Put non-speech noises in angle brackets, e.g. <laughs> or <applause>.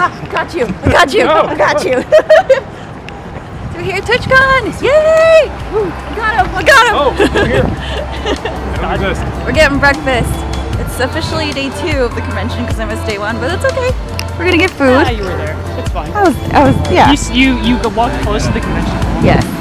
Ha, got you. I got you. I got you. <laughs> so we're here at TwitchCon. Yay! I got him. I got him. Oh, we're here. <laughs> We're getting breakfast. It's officially day two of the convention because I missed day one, but that's okay. We're gonna get food. Yeah, you were there. It's fine. I was, I was, yeah. You, you, you walked close to the convention. Yes.